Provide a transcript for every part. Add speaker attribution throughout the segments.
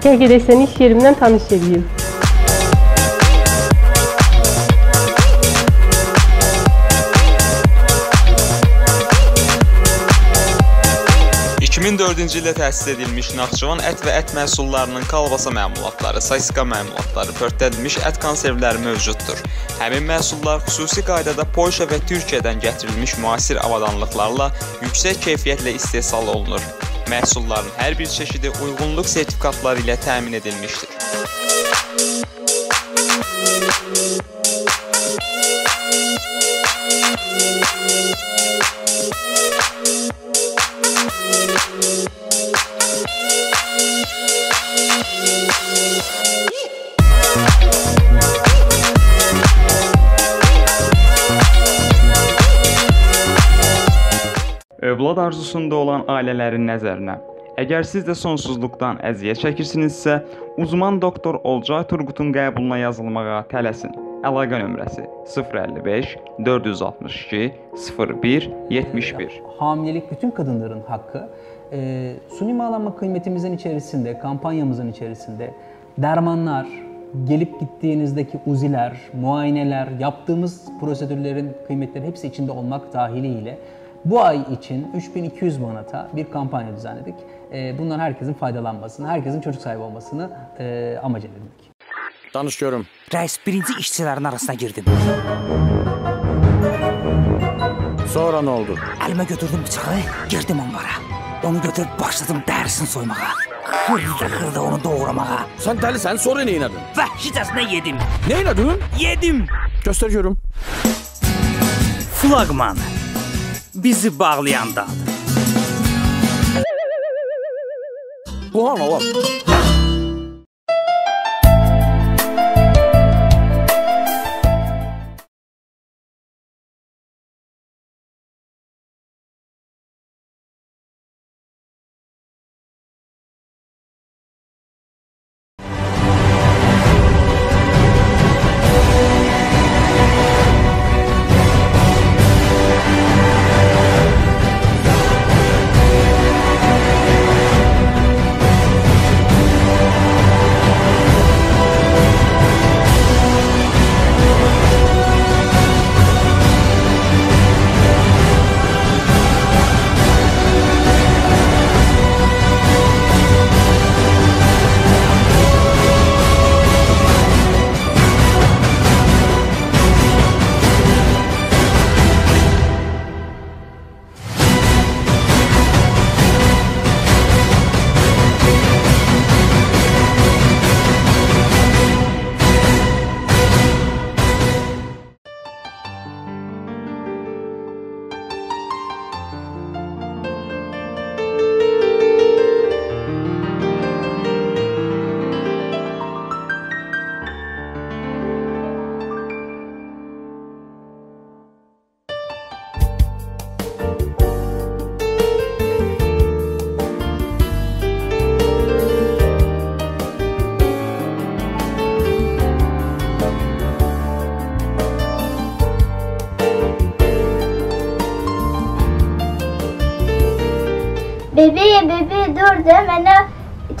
Speaker 1: Gəl gedək səni iş yerimdən tanış edeyim.
Speaker 2: ...2004-cü ildə təsis edilmiş Naxçıvan ət və ət məhsullarının kalbasa məmulatları, sasika məmulatları, pörtlədilmiş ət konservləri mövcuddur. Həmin məhsullar xüsusi qaydada Polşa və Türkiyədən gətirilmiş müasir avadanlıqlarla yüksək keyfiyyətlə istehsal olunur. Məhsulların hər bir çeşidi uyğunluq sertifikatları ilə təmin edilmişdir. Övlad arzusunda olan ailələrin nəzərinə. Əgər siz də sonsuzluqdan əziyyət çəkirsinizsə, uzman doktor Olcay Turqutun qəbuluna yazılmağa tələsin. Əlaqə nömrəsi 055 462 01 71.
Speaker 3: Hamilelik bütün kadınların hakkı. Ee, suni bağlanma kıymetimizin içerisinde, kampanyamızın içerisinde dermanlar, gelip gittiğinizdeki uziler, muayeneler, yaptığımız prosedürlerin kıymetleri hepsi içinde olmak dahiliyle bu ay için 3200 manata bir kampanya düzenledik. Ee, bundan herkesin faydalanmasını, herkesin çocuk sahibi olmasını e, amaç edindik.
Speaker 4: Danışıyorum.
Speaker 5: Reis birinci işçilerin arasına girdim.
Speaker 4: Sonra ne oldu?
Speaker 5: Elime götürdüm bıçağı, girdim onlara. Onu götürüp başladım derisini soymağa. Hırda hırda onu doğramağa.
Speaker 4: Sen deli sen sonra neyin adın?
Speaker 5: Vahşicasına yedim.
Speaker 4: Neyin adın?
Speaker 5: Yedim.
Speaker 4: Gösteriyorum.
Speaker 5: Flagman. Bizi bağlayan dağ.
Speaker 4: Bu han oğlum.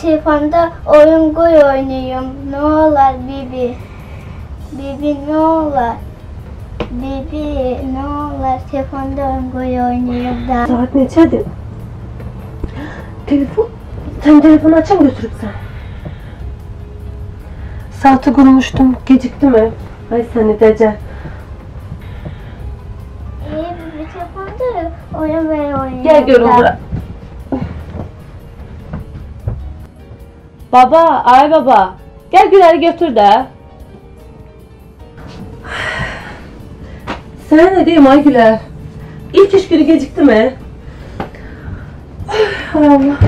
Speaker 6: Telefonda oyun qoy oynayım. Nə olar bibi? Bibi nə olar? Bibi nə olar? Telefonda oyun qoy oynayım da.
Speaker 1: Saat neçədir? Telefon? Sən telefonu açan götürübsən. Saati qurmuşdum, gecikdi mi? Ay səni dəcəl.
Speaker 6: İyi bibi telefonda oyun ver oynayım.
Speaker 1: Gəl görüm
Speaker 6: da.
Speaker 1: Baba, ay baba. Gəl Güləri götür də. Sənə nə deyim ay Gülər? İlk iş günü gecikdi mi? Ay Allah.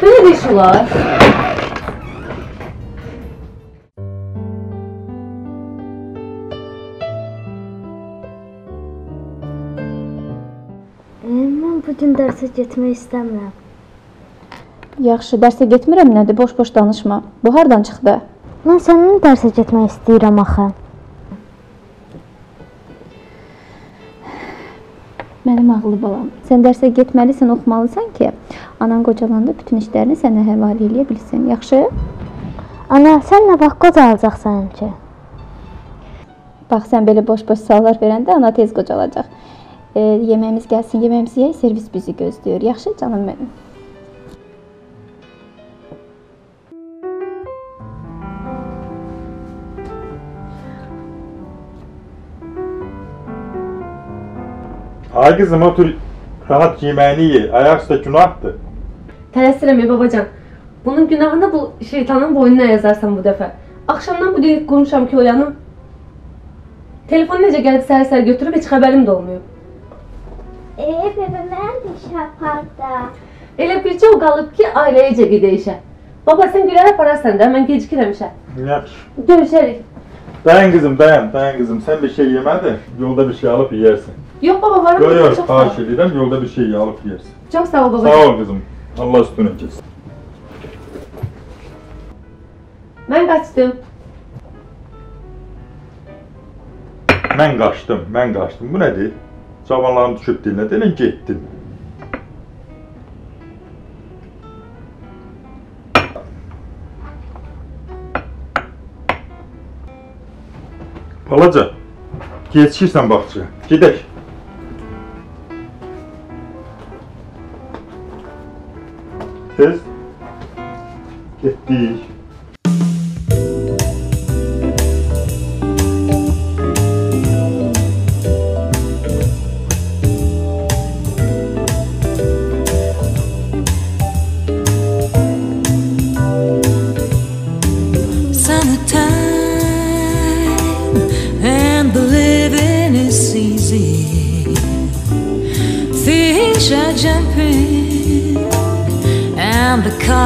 Speaker 1: Belə də iş olar.
Speaker 6: Mən bu gün dərsə getmək istəmirəm.
Speaker 7: Yaxşı, dərsə getmirəm nədir? Boş-boş danışma. Bu hardan çıxdı?
Speaker 6: Mən sənin dərsə getmək istəyirəm axı.
Speaker 7: Mənim ağlı balam. Sən dərsə getməlisən, oxumalısan ki, anan qocalanda bütün işlərini sənə həvalə eləyə bilsin. Yaxşı?
Speaker 6: Ana, sən nə vaxt qocalacaqsan ki?
Speaker 7: Bax sən belə boş-boş suallar verəndə ana tez qocalacaq. E, yeməyimiz gəlsin, yeməyimizi yeyək, servis bizi gözləyir. Yaxşı canım mənim.
Speaker 8: Kızım otur rahat yemeğini ye. Ayaküstü günahtır.
Speaker 1: Tələsirəm babacan. Bunun günahını bu şeytanın boynuna yazarsan bu dəfə. Axşamdan bu dəqiq qurmuşam ki, oyanım. Telefonu necə gəlib səhər-səhər götürüb heç xəbərim də olmayıb.
Speaker 6: Ee, bebe mən də iş apardı.
Speaker 1: Elə bircə o qalıb ki, ailəyəcə gedək işə. Baba sən Gülərə apararsan da, mən gecikirəm işə.
Speaker 8: Yaxşı.
Speaker 1: Görüşərik.
Speaker 8: Dayan kızım dayan dayan kızım. Sen bir şey yeme de yolda bir şey alıp yersin.
Speaker 1: Yox baba, Çox sağ ol.
Speaker 8: xahiş edirəm yolda bir şey alıp yersin.
Speaker 1: Çox sağ ol babacığım.
Speaker 8: Sağ ol kızım. Allah üstüne kesin.
Speaker 1: Mən qaçdım.
Speaker 8: Mən qaçdım, mən qaçdım. Bu nədir? Cavanların düşüb dilinə delin getdim. Balaca, yetişirsən bağçaya. Gedək.
Speaker 9: 50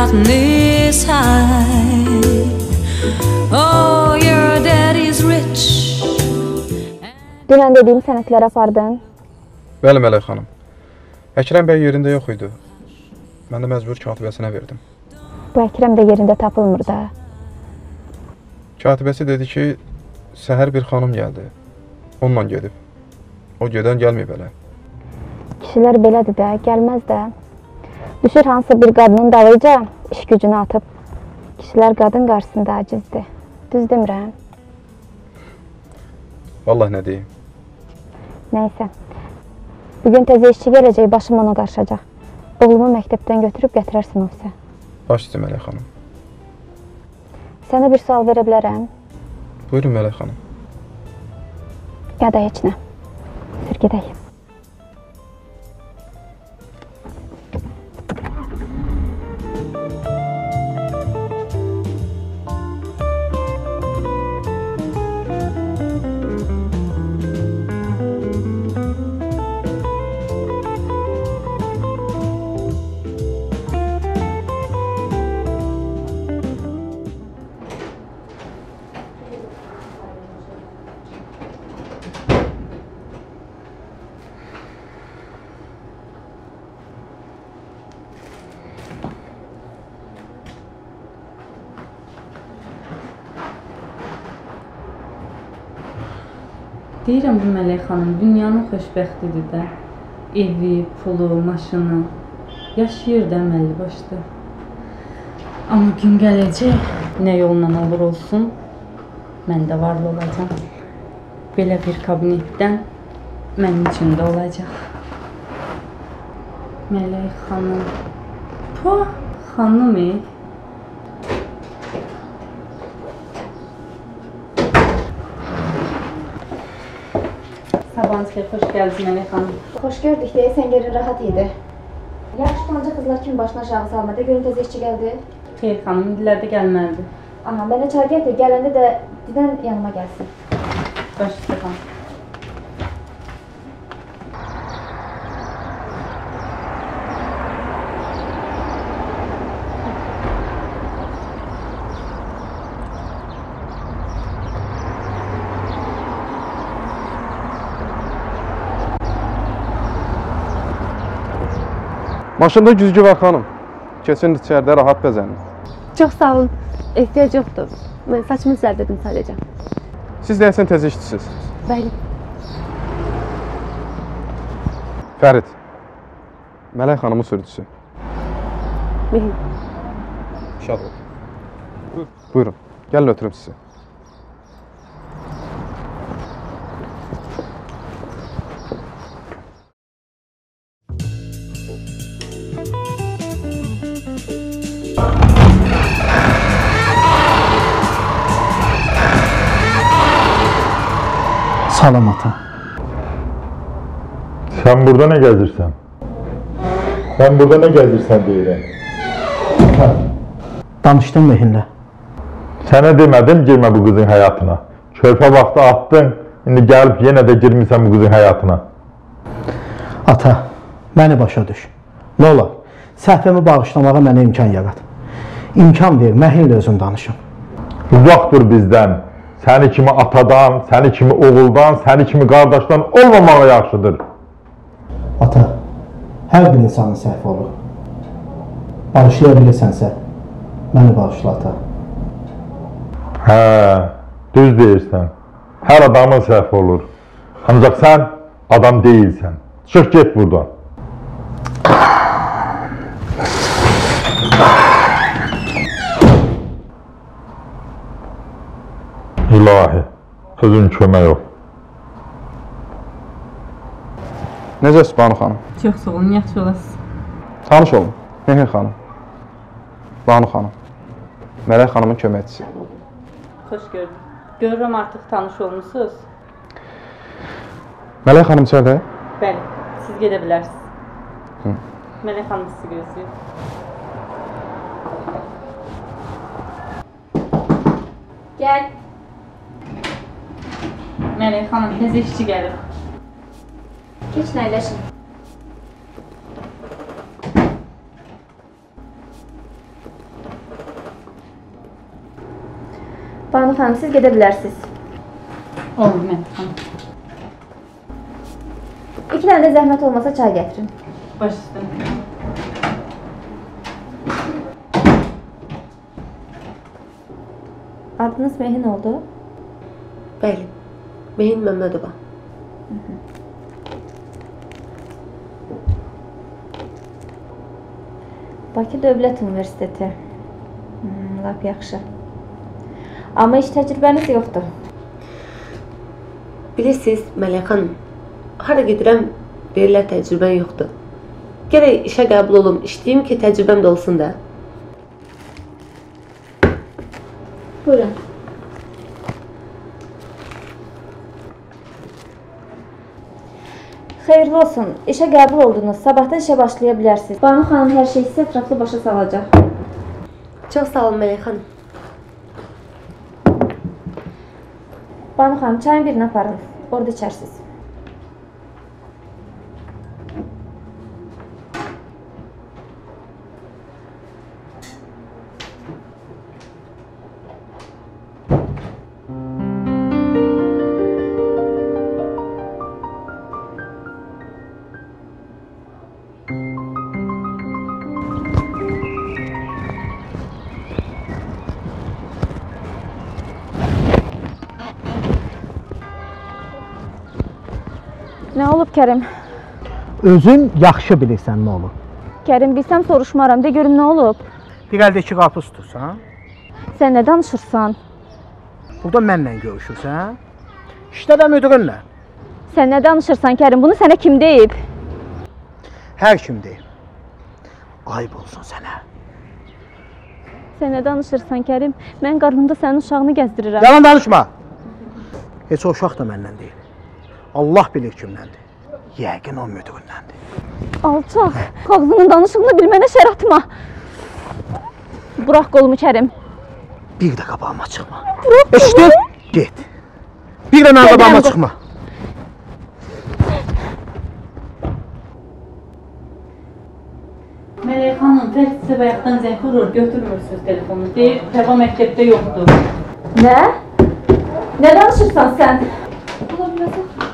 Speaker 9: cotton is high. Oh, your daddy's rich.
Speaker 7: Dünən dediyim sənədləri apardın.
Speaker 10: Bəli, Mələk xanım. Əkrəm bəy yerində yox idi. Mən də məcbur katibəsinə verdim.
Speaker 7: Bu Əkrəm də yerində tapılmır da.
Speaker 10: Katibəsi dedi ki, səhər bir xanım gəldi. Onunla gedib. O gedən gəlməyib elə.
Speaker 7: Kişilər belədir də, gəlməz də. Düşür hansısa bir qadının dalıyca iş gücünü atıb. Kişilər qadın qarşısında acizdir. Düz demirəm?
Speaker 10: Vallah nə deyim.
Speaker 7: Nəysə. Bu gün təzə işçi gələcək, başım ona qarışacaq. Oğlumu məktəbdən götürüb gətirərsən ofisə.
Speaker 10: Baş üstə Mələk xanım.
Speaker 7: Sənə bir sual verə bilərəm?
Speaker 10: Buyurun Mələk xanım.
Speaker 7: Ya da heç nə. Sür gedək.
Speaker 11: Deyirəm bu Mələk xanım dünyanın xoşbəxtidir də. Evi, pulu, maşını yaşayır da əməlli başda. Amma gün gələcək, nə yolla olur olsun, mən də varlı olacağam. Belə bir kabinetdən mənim üçün də olacaq. Mələk xanım. Po, xanım. e. Sabahınız xeyir, xoş gəldiniz Mələk xanım.
Speaker 7: Xoş gördük deyə səngərin rahat idi. Yaxşı tanca qızlar kimi başına aşağı salma. De görüm təzə işçi gəldi.
Speaker 11: Xeyr xanım, indilərdə gəlməlidir.
Speaker 7: Aha, mənə çay gətir. Gələndə də didən yanıma gəlsin.
Speaker 11: Baş üstə xanım.
Speaker 10: Maşında güzgü var xanım. Keçin içəridə rahat bəzənin.
Speaker 1: Çox sağ olun. Ehtiyac yoxdur. Mən saçımı düzəldirdim sadəcə.
Speaker 10: Siz deyəsən təzə işçisiniz.
Speaker 1: Bəli.
Speaker 10: Fərid. Mələk xanımın sürücüsü.
Speaker 1: Mehin.
Speaker 10: Şad ol. Buyurun. Gəlin ötürüm sizi.
Speaker 5: Salam ata.
Speaker 8: Sen burada ne gezirsen? Sen burada ne gezirsen deyirəm.
Speaker 5: Danışdın Mehinlə.
Speaker 8: Sənə demədim girmə bu qızın həyatına. Körpə vaxtı atdın, indi gəlib yenə də girmirsən bu qızın həyatına.
Speaker 5: Ata, məni başa düş. Nə olar? Səhvimi bağışlamağa mənə imkan yarat. İmkan ver, Məhinlə özüm danışım.
Speaker 8: Uzaq dur bizdən. Səni kimi atadan, səni kimi oğuldan, səni kimi qardaşdan olmamağı yaxşıdır.
Speaker 5: Ata, hər bir insanın səhvi olur. Bağışlaya bilirsənsə, məni bağışla ata.
Speaker 8: Hə, düz deyirsən. Hər adamın səhvi olur. Ancaq sən adam deyilsən. Çıx get buradan. İlahi, özün kömək ol.
Speaker 10: Necəsiz Banu xanım?
Speaker 11: Çox sağ olun, yaxşı olasınız.
Speaker 10: Tanış olun. Mehin xanım. Banu xanım. Mələk xanımın köməkçisi.
Speaker 11: Xoş gördük. Görürəm artıq tanış olmusunuz.
Speaker 10: Mələk xanım içəridə?
Speaker 11: Bəli, siz gedə bilərsiniz.
Speaker 10: Hı.
Speaker 11: Mələk xanım sizi gözləyir.
Speaker 7: Gəl.
Speaker 11: Mələk xanım, təzə işçi gəlir.
Speaker 7: Keç nəyləşin. Banu xanım, siz gedə bilərsiniz.
Speaker 11: Olur, Mələk xanım.
Speaker 7: İki dənə də zəhmət olmasa çay gətirin.
Speaker 11: Baş üstə.
Speaker 7: Adınız Mehin oldu?
Speaker 1: Mehin Məmmədova.
Speaker 7: Bakı Dövlət Universiteti. Hmm, lap yaxşı. Amma iş təcrübəniz yoxdur.
Speaker 1: Bilirsiniz, Mələk xanım, hara gedirəm, deyirlər təcrübən yoxdur. Gərək işə qəbul olum, işləyim ki, təcrübəm də olsun da.
Speaker 7: Buyurun. Xeyirli olsun. İşə qəbul oldunuz. Sabahdan işə başlaya bilərsiniz. Banu xanım hər şeyi sizə ətraflı başa salacaq.
Speaker 1: Çox sağ olun Mələk xanım.
Speaker 7: Banu xanım, çayın birini aparın. Orada içərsiniz. Kərim?
Speaker 5: Özün yaxşı bilirsən nə olur.
Speaker 7: Kərim, bilsəm soruşmaram. De görüm nə olub?
Speaker 5: Bir əldə iki qarpız tutursan,
Speaker 7: Sən nə danışırsan?
Speaker 5: burada mənlə görüşürsən. İşdə də müdirinlə.
Speaker 7: Sən nə danışırsan Kərim? Bunu sənə kim deyib?
Speaker 5: Hər kim deyir. Ayıb olsun sənə.
Speaker 7: Sən nə danışırsan Kərim? Mən qarnımda sənin uşağını gəzdirirəm.
Speaker 5: Yalan danışma. Heç o uşaq da məndən deyil. Allah bilir kimdəndir. Yəqin o müdirindəndir.
Speaker 7: Alçaq, ağzının danışığını bilmənə şər atma. Burax qolumu Kərim.
Speaker 5: Bir də qabağıma çıxma.
Speaker 7: Burax
Speaker 5: Eşitdin? Get. Bir də
Speaker 7: Gedirəm,
Speaker 5: qabağıma çıxma.
Speaker 11: Mələk xanım, Fərid sizə bayaqdan zəng vurur, götürmürsünüz telefonu. Deyir, Təba məktəbdə yoxdur.
Speaker 7: Nə? Nə danışırsan sən? Ola bilməsə.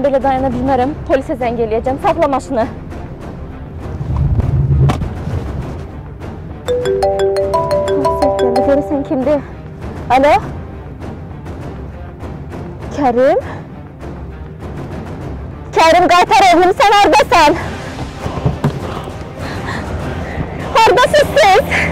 Speaker 7: Mən belə dayana bilmərəm. Polisə zəng eləyəcəm. Saxla maşını. Görəsən kimdir? Alo? Kərim? Kərim qaytar oğlum, sən hardasan? Hardasınız siz?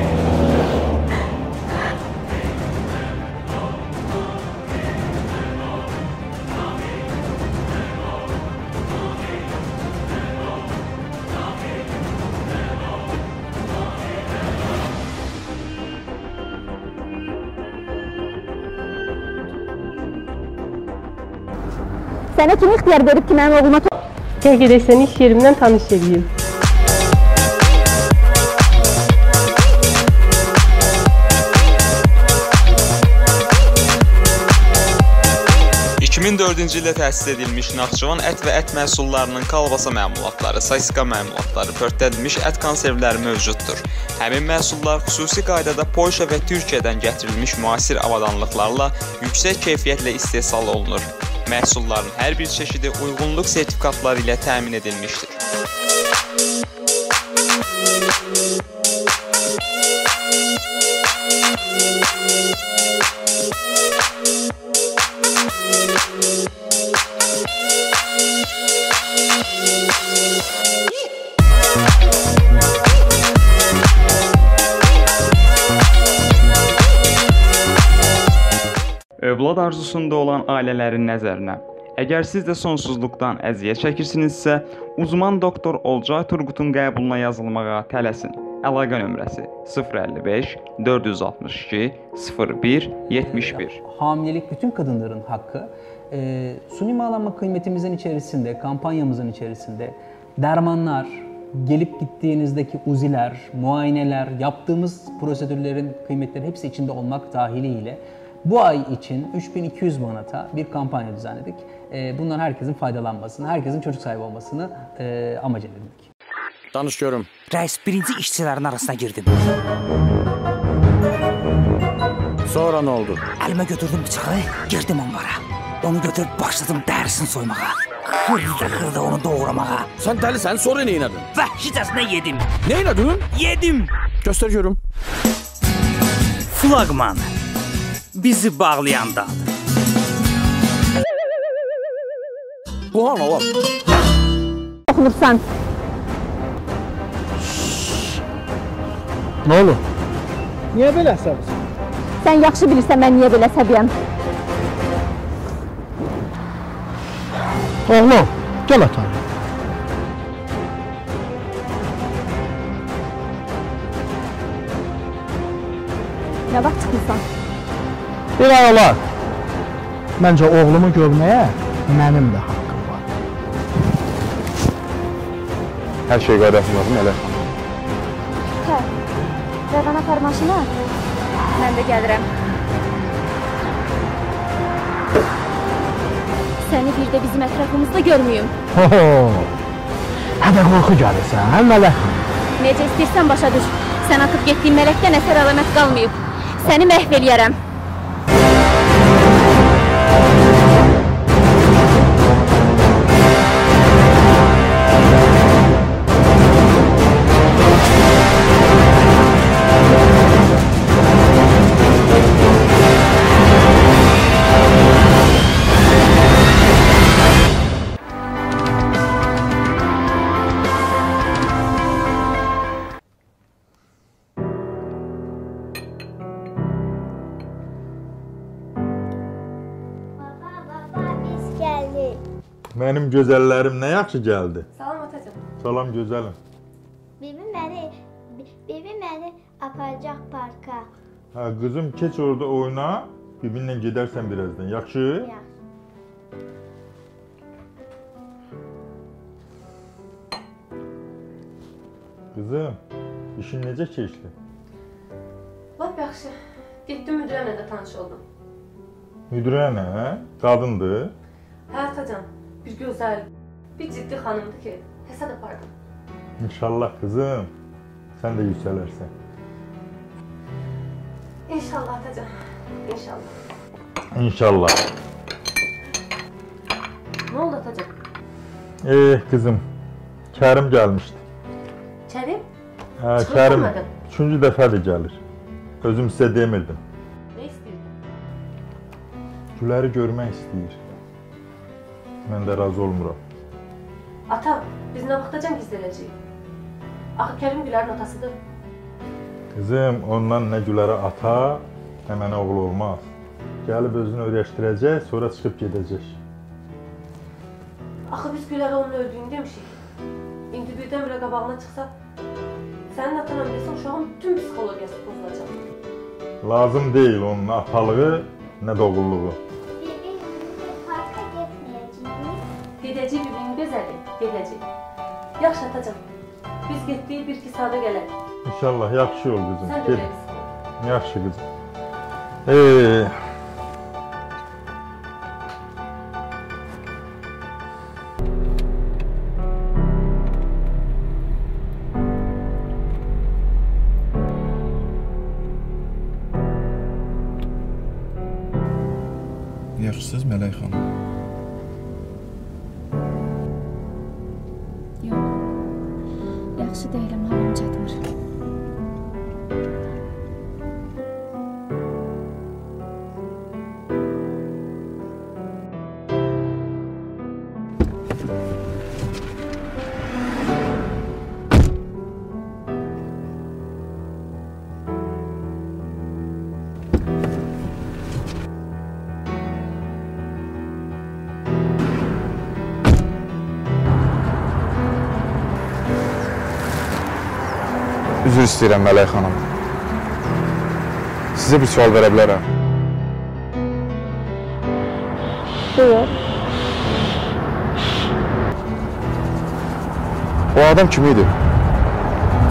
Speaker 7: Sənə kim ixtiyar verib ki, mənim oğluma
Speaker 1: Gəl gedək səni iş yerimdən tanış edeyim.
Speaker 2: – 2004-cü ildə təsis edilmiş Naxçıvan ət və ət məhsullarının kalbasa məmulatları, sasika məmulatları, pörtlədilmiş ət konservləri mövcuddur. Həmin məhsullar xüsusi qaydada Polşa və Türkiyədən gətirilmiş müasir avadanlıqlarla yüksək keyfiyyətlə istehsal olunur. Məhsulların hər bir çeşidi uyğunluq sertifikatları ilə təmin edilmişdir. Övlad arzusunda olan ailələrin nəzərinə. Əgər siz də sonsuzluqdan əziyyət çəkirsinizsə, uzman doktor Olcay Turqutun qəbuluna yazılmağa tələsin. Əlaqə nömrəsi 055 462 01 71.
Speaker 3: Hamilelik bütün kadınların hakkı. Ee, suni mağlanma kıymetimizin içerisinde, kampanyamızın içerisinde dermanlar, gelip gittiğinizdeki uziler, muayeneler, yaptığımız prosedürlerin kıymetleri hepsi içinde olmak dahiliyle bu ay için 3200 manata bir kampanya düzenledik. Ee, bundan herkesin faydalanmasını, herkesin çocuk sahibi olmasını e, amaç edindik.
Speaker 4: Danış görüm.
Speaker 12: Rəis birinci işçilərin arasına girdim.
Speaker 4: Sonra nə oldu?
Speaker 12: Əlimə götürdüm bıçağı, girdim onlara. Onu götürüb başladım dərisini soymağa. Xırda-xırda onu doğramağa.
Speaker 4: Sən dəlisən, sonra nə etdin?
Speaker 12: Vəhşicəsinə yedim.
Speaker 4: Nə etdin?
Speaker 12: Yedim.
Speaker 4: Göstər görüm.
Speaker 12: Flagman. Bizi bağlayandan.
Speaker 4: Bu han oğlum.
Speaker 7: Oxunursan.
Speaker 5: Nə olur? Niyə belə əsəbsən?
Speaker 7: Sən yaxşı bilirsən mən niyə belə səbiyəm.
Speaker 5: Oğlum, gəl atam. Bir ay olar. Məncə oğlumu görməyə mənim də haqqım var.
Speaker 10: Hər şey qaydasındadır Mələk xanım.
Speaker 7: Hə. Rəvan apar maşına. Mən də gəlirəm. Səni bir də bizim ətrafımızda görməyim.
Speaker 5: Ho, hədə qorxu gəlirsən, hə mələk?
Speaker 7: Necə istəyirsən başa düş. Sən atıb getdiyin mələkdən əsər əlamət qalmayıb. Səni məhv eləyərəm.
Speaker 8: Mənim gözəllərim nə yaxşı gəldi.
Speaker 1: Salam atacığım.
Speaker 8: Salam gözəlim.
Speaker 6: Bibi məni bibi məni aparacaq parka.
Speaker 8: Hə, qızım keç orada oyna. Bibinlə gedərsən birazdan. Yaxşı?
Speaker 6: Ya.
Speaker 8: Qızım, işin necə keçdi?
Speaker 1: Lap yaxşı. Getdim müdirə də tanış oldum.
Speaker 8: Müdirə nə? Qadındır.
Speaker 1: Hə atacan, bir gözəl, bir ciddi xanımdır ki, həsəd apardım.
Speaker 8: İnşallah qızım, sən də yüksələrsən.
Speaker 1: İnşallah atacan. İnşallah.
Speaker 8: İnşallah.
Speaker 1: Nə oldu atacan?
Speaker 8: Eh kızım, Kerim gelmişti.
Speaker 1: Kerim?
Speaker 8: Ha,
Speaker 1: Çıkıp
Speaker 8: Kerim üçüncü defa da gelir. Özüm size demirdim.
Speaker 1: Ne istiyorsun?
Speaker 8: Güləri görmək istəyir. Mən də razı olmuram.
Speaker 1: Ata, biz ne vaxtacan gizlənəcəyik? Axı Kerim Gülər'in atasıdır.
Speaker 8: Qızım, ondan nə Gülərə ata, nə mənə oğul olmaz. Gəlib özünü öyrəşdirəcək, sonra çıxıb gedəcək.
Speaker 1: Axı biz Gülər'e onun öldüğünü demişik. İndi birdən-birə qabağına çıxsa, sənin atan desə uşağın bütün psixologiyası pozulacaq.
Speaker 8: Lazım deyil onun atalığı, nə doğulluğu.
Speaker 1: Yaxşı atacan. Biz getdik bir-iki saata gələk.
Speaker 8: İnşallah yaxşı ol qızım.
Speaker 1: Sən də
Speaker 8: Ged.
Speaker 1: belə qızım.
Speaker 8: Yaxşı qızım. Ee,
Speaker 10: Üzr istəyirəm Mələk xanım. Sizə bir sual verə bilərəm.
Speaker 7: Buyur.
Speaker 10: O adam kim idi?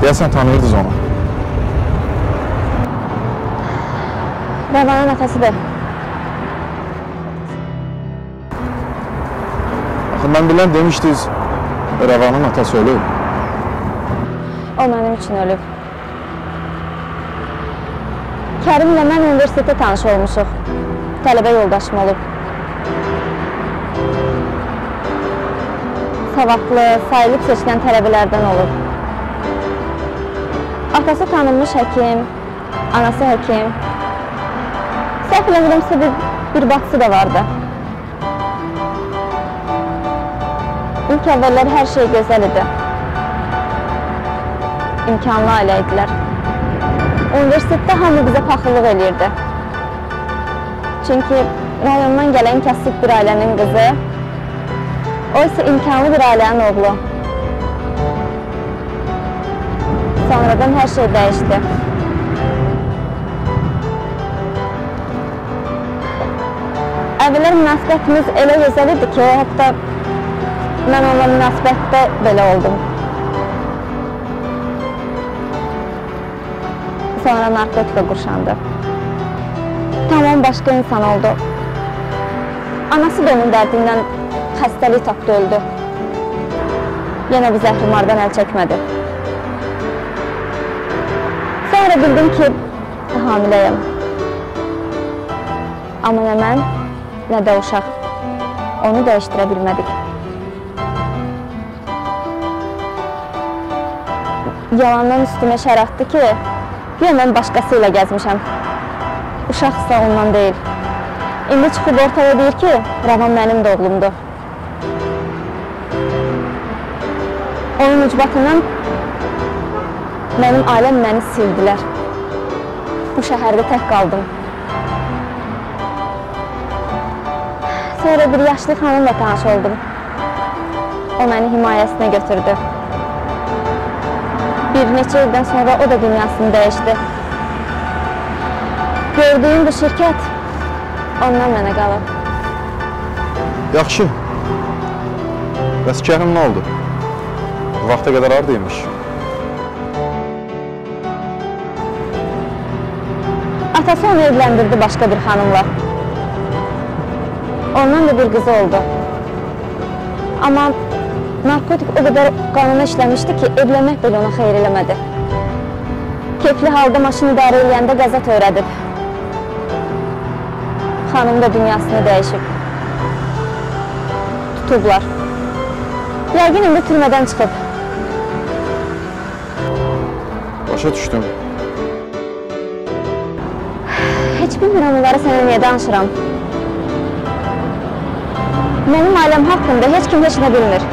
Speaker 10: Deyəsən tanıyırdınız onu.
Speaker 7: Rəvanın atasıdır.
Speaker 10: Axı mən bilən demişdiniz, Rəvanın atası ölüb.
Speaker 7: O mənim üçün ölüb. Kərimlə mən universitetdə tanış olmuşuq. Tələbə yoldaşım olub. Savadlı, sayılıb seçilən tələbələrdən olub. Atası tanınmış həkim, anası həkim. Səhv eləmirəmsə bir, bir bacısı da vardı. İlk əvvəllər hər şey gözəl idi. İmkanlı ailə idilər. Universitetdə hamı bizə paxıllıq eləyirdi. Çünki rayondan gələn kasıb bir ailənin qızı, o isə imkanlı bir ailənin oğlu. Sonradan hər şey dəyişdi. Əvvəllər münasibətimiz elə gözəl idi ki, hətta mən onunla münasibətdə belə oldum. Sonra narkotika qurşandı. Tamam başqa insan oldu. Anası da onun dərdindən xəstəlik tapdı, öldü. Yenə bu zəhrimardan əl çəkmədi. Sonra bildim ki, hamiləyəm. Amma nə mən, nə də uşaq. Onu dəyişdirə bilmədik. Yalandan üstümə şər atdı ki, güya mən başqası ilə gəzmişəm. Uşaqsa ondan deyil. İndi çıxıb ortaya deyir ki, Rəvan mənim də oğlumdur. Onun ucbatından mənim ailəm məni sildilər. Bu şəhərdə tək qaldım. Sonra bir yaşlı xanımla tanış oldum. O məni himayəsinə götürdü. Bir neçə ildən sonra o da dünyasını dəyişdi. Gördüyüm bu şirkət ondan mənə qalıb.
Speaker 10: Yaxşı. Bəs Kərim nə oldu? Bu vaxta qədər haradaymış?
Speaker 7: Atası onu evləndirdi başqa bir xanımla. Ondan da bir qızı oldu. Amma narkotik o qədər qanuna işləmişdi ki, evlənmək belə ona xeyir eləmədi. Keyfli halda maşın idarə eləyəndə qəza törədib. Xanım da dünyasını dəyişib. Tutublar. Yəqin indi türmədən çıxıb.
Speaker 10: Başa düşdüm.
Speaker 7: Heç bilmirəm onları sənə niyə danışıram. Mənim ailəm haqqında heç kim heç nə bilmir.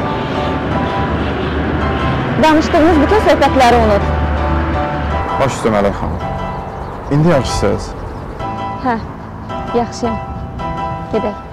Speaker 7: Danışdığımız bütün söhbətləri unut.
Speaker 10: Baş üstə Mələk xanım. İndi yaxşısınız.
Speaker 7: Hə, yaxşıyam. Gedək.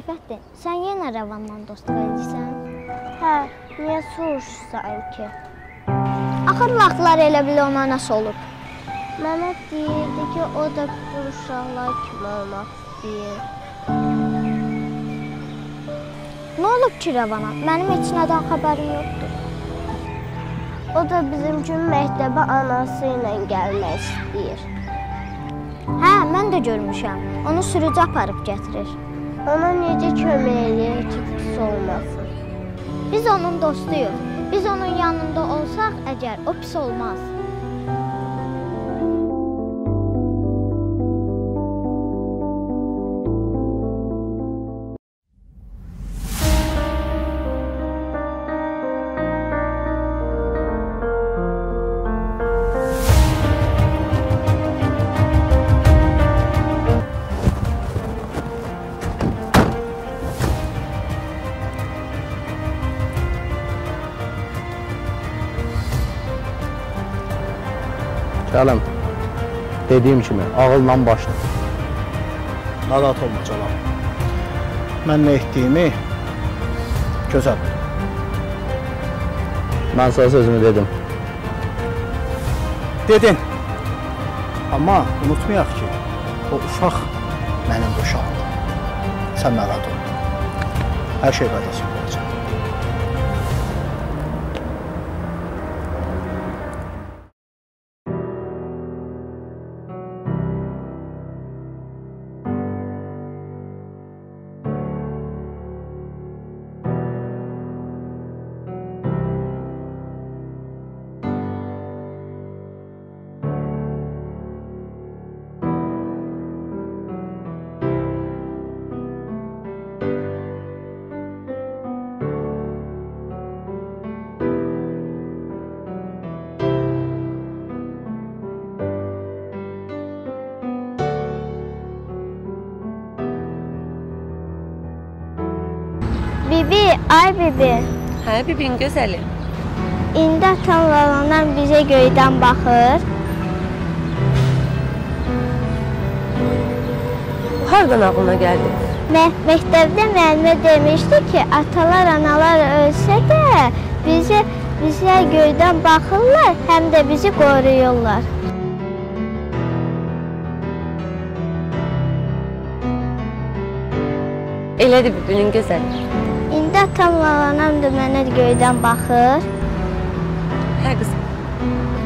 Speaker 6: Seyfəttin, sən yenə Rəvanla dostluq edirsən? Hə, niyə soruşsan ki? Axır vaxtlar elə bil ona nəsə olub. Məhəmməd deyirdi ki, o da bu uşaqlar kimi olmaq istəyir. Nə olub ki, Rəvana? Mənim heç nədən xəbərim yoxdur. O da bizim üçün məktəbə anası ilə gəlmək istəyir. Hə, mən də görmüşəm. Onu sürücü aparıb gətirir. Ona necə kömək eləyir ki, pis olmasın? Biz onun dostuyuq. Biz onun yanında olsaq əgər o pis olmaz.
Speaker 5: Dediyim kimi, ağılla başla. Narahat olma canım. Mən nə etdiyimi gözəl. Mən sənə sözümü dedim. Dedin. Amma unutmayaq ki, o uşaq mənim uşağımdır. Sən narahat olma. Hər şey qaydasında ay bibi.
Speaker 1: Hə, bibin gözəli.
Speaker 6: İndi atamlarından bizə göydən baxır.
Speaker 1: Hardan ağlına gəldi?
Speaker 6: Mə məktəbdə müəllimə demişdi ki, atalar, analar ölsə də bizə bizə göydən baxırlar, həm də bizi qoruyurlar.
Speaker 1: Elədir bibinin gözəli.
Speaker 6: Atamla anam da mənə göydən baxır.
Speaker 1: Hə qızım.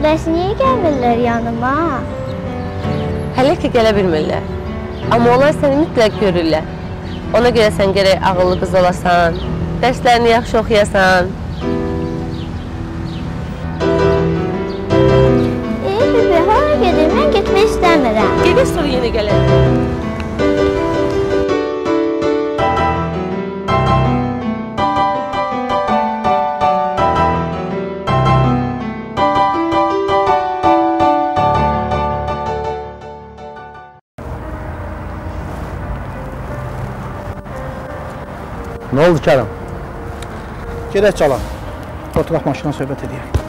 Speaker 6: Bəs niyə gəlmirlər yanıma?
Speaker 1: Hələ ki gələ bilmirlər. Amma onlar səni mütləq görürlər. Ona görə sən gərək ağıllı qız olasan, dərslərini yaxşı oxuyasan. Gedək
Speaker 5: cala. Oturaq maşına söhbət edəyək.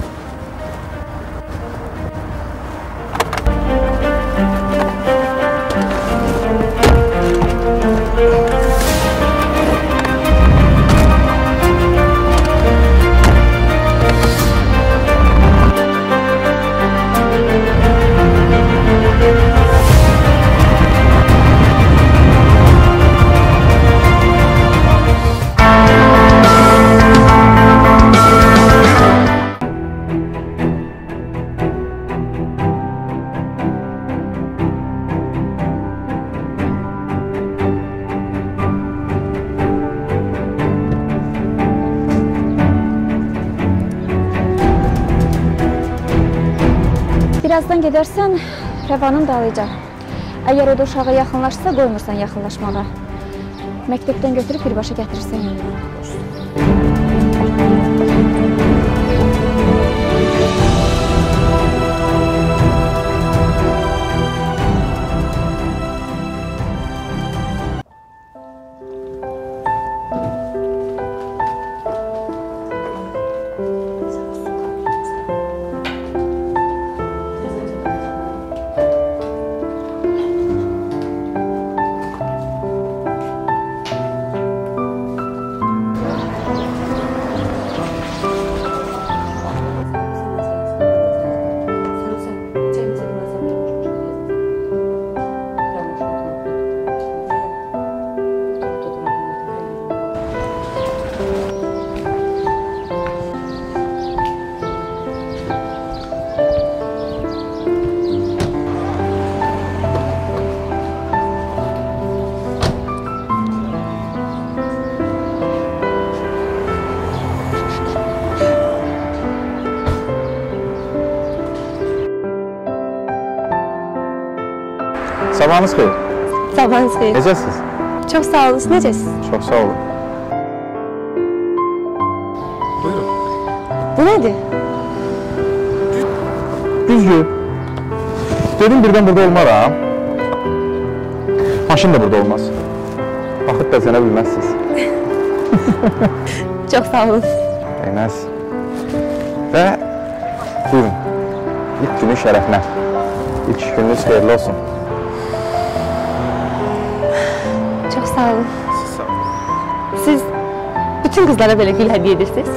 Speaker 7: Birazdan gedərsən, Rəvanın dalıyca. Əgər o da uşağa yaxınlaşsa, qoymursan yaxınlaşmağa. Məktəbdən götürüb birbaşa gətirirsən yanına.
Speaker 13: Sabahınız xeyir.
Speaker 7: Sabahınız xeyir.
Speaker 13: Necəsiz?
Speaker 7: Çox sağ olun. Siz necəsiz?
Speaker 13: Çox sağ olun.
Speaker 7: Bu nədir?
Speaker 13: Düzdür. Dedim birdən burada olmaram. Maşın da burada olmaz. Baxıb da sənə bilməzsiniz.
Speaker 7: Çox sağ olun.
Speaker 13: Değməz. Və buyurun. İlk günün şərəfinə. İlk gününüz xeyirli olsun.
Speaker 7: Bütün qızlara belə gül hədiyyə edirsiniz?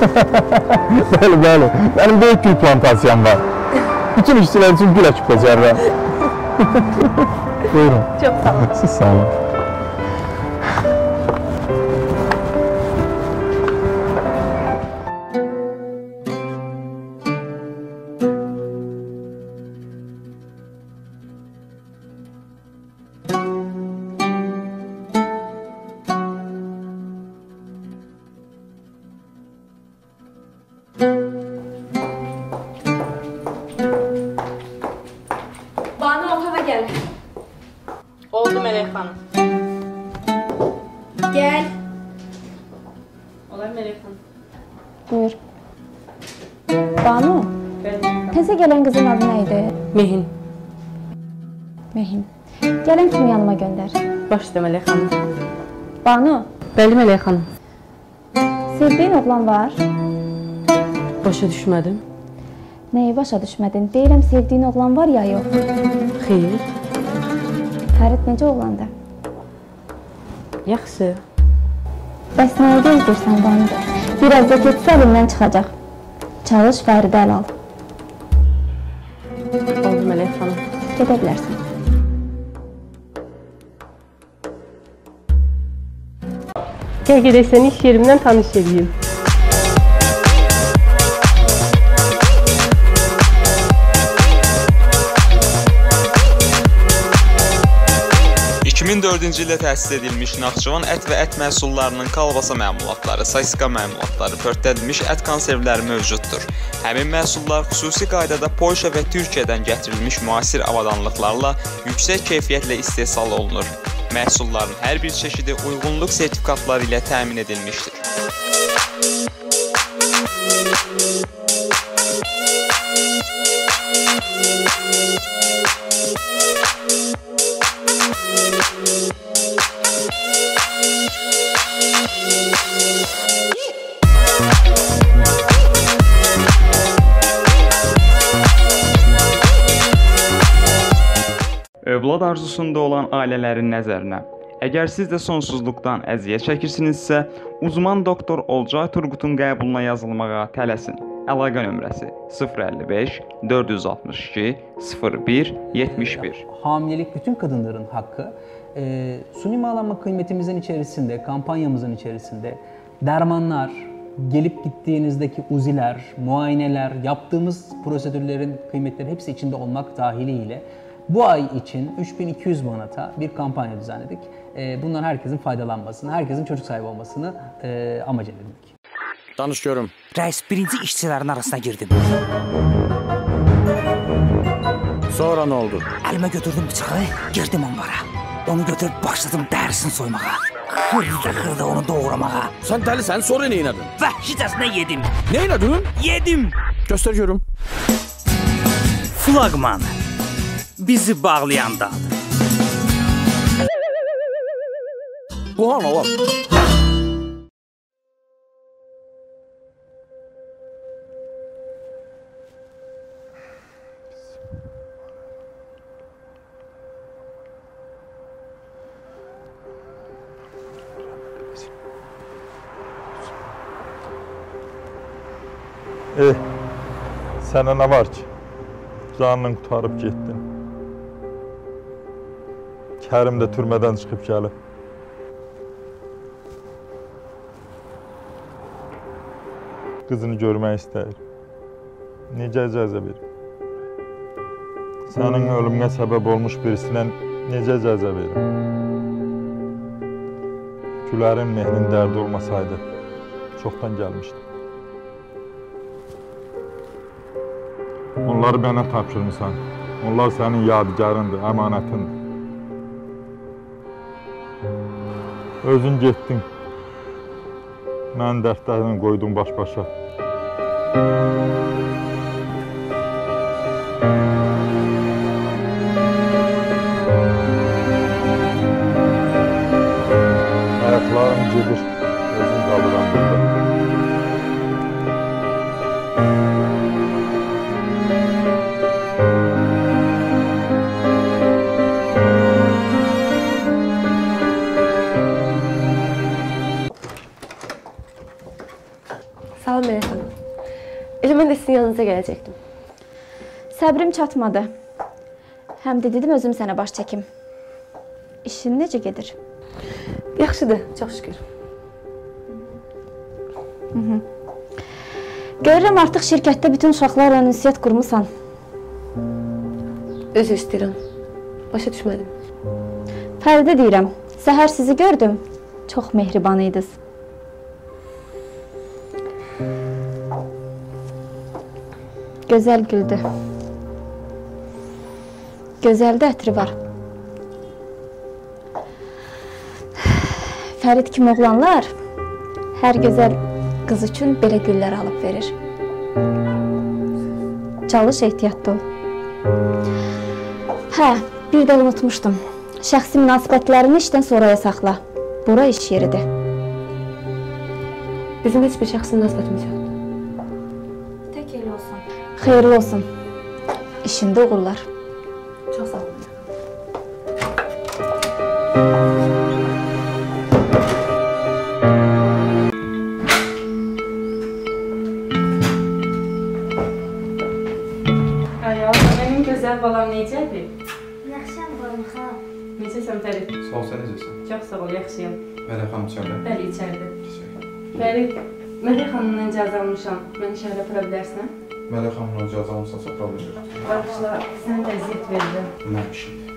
Speaker 13: bəli, bəli. Mənim böyük gül plantasiyam var. Bütün işçilər üçün gül əkib becərirəm. buyurun.
Speaker 7: Çox sağ olun.
Speaker 13: Siz sağ olun.
Speaker 7: Gələn qızın adı nə idi?
Speaker 11: Mehin.
Speaker 7: Mehim. Gələn kimi yanıma göndər.
Speaker 11: Baş üstə Mələk xanım.
Speaker 7: Banu,
Speaker 11: Bəli Mələk xanım.
Speaker 7: sevdiyin oğlan var?
Speaker 11: Başa düşmədim.
Speaker 7: Nəyi başa düşmədin? Deyirəm sevdiyin oğlan var ya yox?
Speaker 11: Xeyr.
Speaker 7: Fərid necə oğlandı?
Speaker 11: Yaxşı.
Speaker 7: Bəs nəyi gözləyirsən Banu? Biraz da keçsə əlimdən çıxacaq. Çalış Fəridə əl al.
Speaker 11: Xanım.
Speaker 7: Gedə bilərsən.
Speaker 1: Gəl gedək səni iş yerimdən tanış edeyim.
Speaker 2: Hı. 2004-cü ildə təsis edilmiş Naxçıvan ət və ət məhsullarının kalbasa məmulatları, sasika məmulatları, pörtlədilmiş ət konservləri mövcuddur. Həmin məhsullar xüsusi qaydada Polşa və Türkiyədən gətirilmiş müasir avadanlıqlarla yüksək keyfiyyətlə istehsal olunur. Məhsulların hər bir çeşidi uyğunluq sertifikatları ilə təmin edilmişdir. Övlad arzusunda olan ailələrin nəzərinə. Əgər siz də sonsuzluqdan əziyyət çəkirsinizsə, uzman doktor Olcay Turqutun qəbuluna yazılmağa tələsin. Əlaqə nömrəsi 055 462 01 71.
Speaker 3: Hamilelik bütün kadınların hakkı. Ee, suni mağlanma kıymetimizin içerisinde, kampanyamızın içerisinde dermanlar, gelip gittiğinizdeki uziler, muayeneler, yaptığımız prosedürlerin kıymetleri hepsi içinde olmak dahiliyle bu ay için 3200 manata bir kampanya düzenledik. Ee, bundan herkesin faydalanmasını, herkesin çocuk sahibi olmasını e, amaç edindik.
Speaker 4: Danışıyorum.
Speaker 12: Reis birinci işçilerin arasına girdim.
Speaker 4: Sonra ne oldu?
Speaker 12: Elime götürdüm bıçağı, girdim ambara. Onu götürüp başladım dersini soymağa. Hırda hırda onu doğramağa.
Speaker 4: Sen deli sen sonra ne inadın?
Speaker 12: Vahşicasına yedim.
Speaker 4: Ne inadın?
Speaker 12: Yedim.
Speaker 4: Gösteriyorum.
Speaker 12: Flagman. Bizi bağlayan dağ.
Speaker 4: Bu hanı oğlum?
Speaker 8: Eh, sənə nə var ki? Canını qurtarıb getdin. Kərim də türmədən çıxıb gəlib. Qızını görmək istəyir. Necə icazə verir? Sənin ölümünə səbəb olmuş birisinə necə icazə verir? Gülərin mehrin dərdi olmasaydı, çoxdan gəlmişdi. Onları mənə tapşırmısan. Onlar sənin yadigarındır, əmanətindir. Özün getdin. Mən dərdlərini qoydum baş-başa. Ayaqlarım gedir,
Speaker 1: yanınıza gələcəkdim.
Speaker 7: Səbrim çatmadı. Həm də dedim özüm sənə baş çəkim. İşin necə gedir?
Speaker 1: Yaxşıdır, çox şükür.
Speaker 7: Hı -hı. Görürəm artıq şirkətdə bütün uşaqlarla ünsiyyət qurmusan.
Speaker 1: Özür istəyirəm. Başa düşmədim.
Speaker 7: Fəridə deyirəm. Səhər sizi gördüm. Çox mehriban idiniz. Gözəl güldü. Gözəl də ətri var. Fərid kimi oğlanlar hər gözəl qız üçün belə güllər alıb verir. Çalış ehtiyatlı ol. Hə, bir də unutmuşdum. Şəxsi münasibətlərini işdən sonraya saxla. Bura iş yeridir.
Speaker 1: Bizim heç bir şəxsi münasibətimiz yoxdur.
Speaker 7: Xeyirli olsun. İşində uğurlar.
Speaker 1: Çox sağ olun.
Speaker 11: Gözəl balam necədir?
Speaker 6: Yaxşıyam balam xala.
Speaker 11: Necəsən Fərid?
Speaker 10: Sağ ol, sən necəsən?
Speaker 11: Çox sağ ol, yaxşıyam.
Speaker 10: Mələk xanım içəridə.
Speaker 11: Bəli, içəridə. Fərid, Mələk xanımdan icazə almışam. Məni şəhərə apara bilərsən?
Speaker 10: Mələk xanımla icazə almışsansa problem yox.
Speaker 11: Baxışla, sən də əziyyət verirəm.
Speaker 10: Nə işin?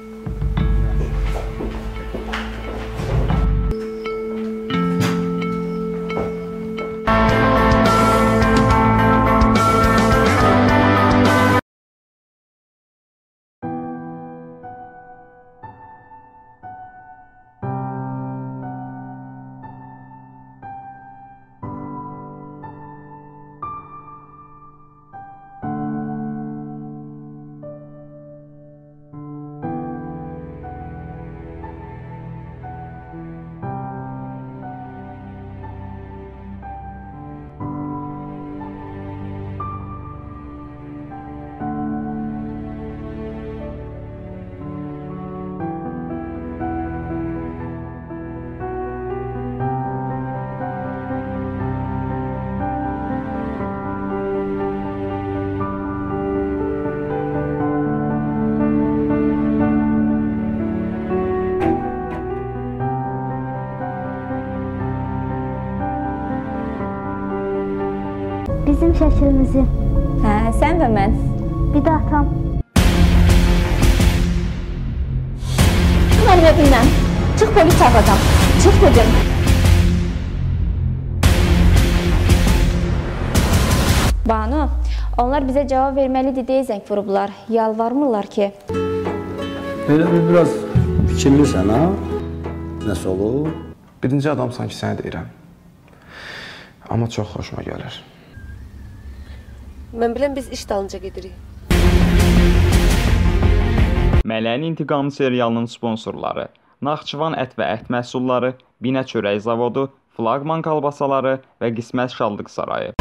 Speaker 6: Bizim şəklimizi.
Speaker 7: Hə, sən və mən.
Speaker 6: Bir də atam.
Speaker 7: Mən bilməm. Çıx polis çağıracam. Çıx dedim. Banu, onlar bizə cavab verməlidir deyə zəng vurublar. Yalvarmırlar ki.
Speaker 14: Belə bir biraz fikirlisən ha? Nəsə olub?
Speaker 10: Birinci adam sanki sənə deyirəm. Amma çox xoşuma gəlir.
Speaker 13: Mən bilən biz iş dalınca gedirik.
Speaker 2: Mələyin İntiqamı serialının sponsorları Naxçıvan ət və ət məhsulları, Binə çörək zavodu, Flaqman kalbasaları və Qismət Şallıq sarayı.